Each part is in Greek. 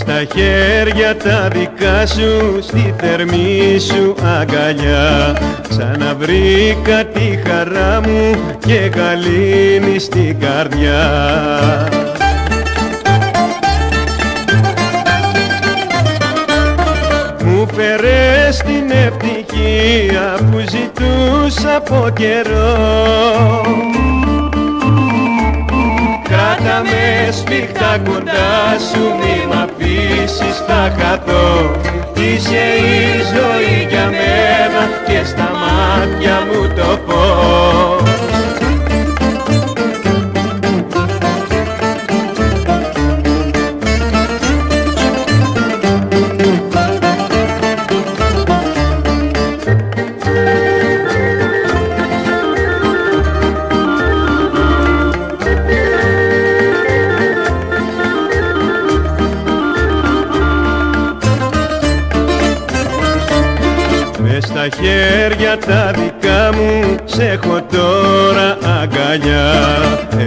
στα χέρια τα δικά σου στη θερμή σου αγκαλιά. Ξαναβρήκα τη χαρά μου και γαλήνη στην καρδιά. Μου φέρες την ευτυχία που ζητούσα από καιρό. Κράτα με σφιχτά κοντά σου μη μ' αφήσεις θα χαθώ Είσαι η ζωή για μένα και στα μάτια μου στα χέρια τα δικά μου σε έχω τώρα αγκαλιά.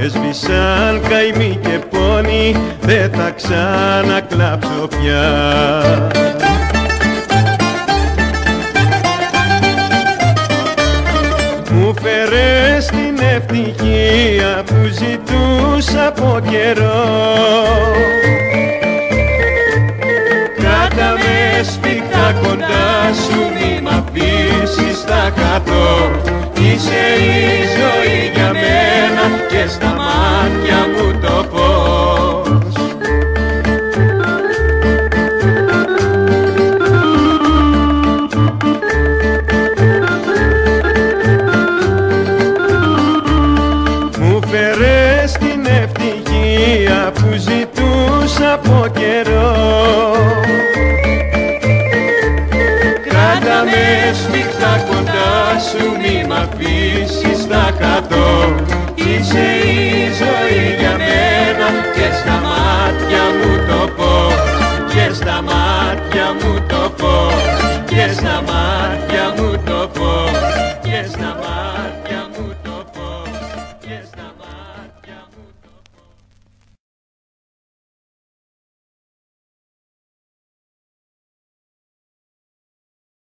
Έσβησαν καημοί και πόνοι δεν θα ξανακλάψω πια. Μου φέρες την ευτυχία που ζητούσα από καιρό από καιρό. Κράτα με σφιχτά κοντά σου μη μ' αφήσεις θα χαθώ Είσαι η ζωή για μένα και στα μάτια μου το φως Και στα μάτια μου το φως Και στα μάτια μου